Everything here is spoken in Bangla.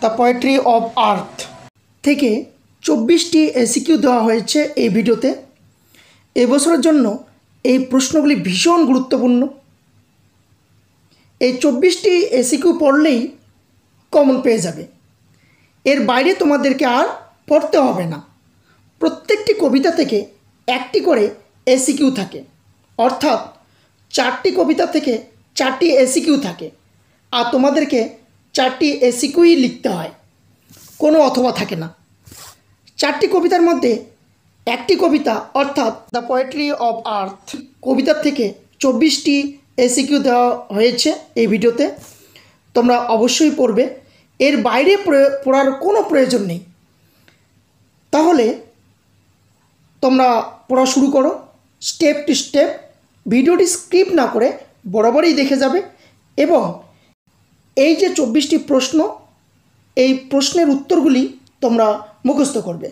দ্য পোয়েট্রি অফ আর্থ থেকে চব্বিশটি এসিকিউ দেওয়া হয়েছে এই ভিডিওতে। এবছরের জন্য এই প্রশ্নগুলি ভীষণ গুরুত্বপূর্ণ। এই চব্বিশটি এসিকিউ পড়লেই কমন পেয়ে যাবে। এর বাইরে তোমাদেরকে আর পড়তে হবে না। প্রত্যেকটি কবিতা থেকে একটি করে এসিকিউ থাকে। অর্থাৎ চারটি কবিতা থেকে চারটি এসিকিউ থাকে। আর তোমাদেরকে চারটি এসিকিউই লিখতে হয়। কোনো অথবা থাকে না। চারটি কবিতার মধ্যে একটি কবিতা, অর্থাৎ দ্য পোয়েট্রি অফ আর্থ কবিতার থেকে চব্বিশটি এসিকিউ দেওয়া হয়েছে এই ভিডিওতে। তোমরা অবশ্যই পড়বে। এর বাইরে পড়ার কোনো প্রয়োজন নেই। তাহলে তোমরা পড়া শুরু করো। স্টেপ টু স্টেপ, ভিডিওটি স্ক্রিপ না করে বরাবরই দেখে যাবে এবং এই যে চব্বিশটি প্রশ্ন এই প্রশ্নের উত্তরগুলি তোমরা মুখস্থ করবে।